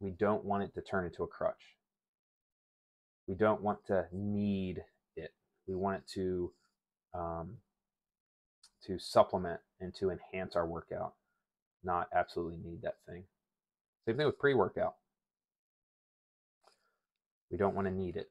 we don't want it to turn into a crutch. We don't want to need it. We want it to um, to supplement and to enhance our workout, not absolutely need that thing. Same thing with pre-workout. We don't want to need it.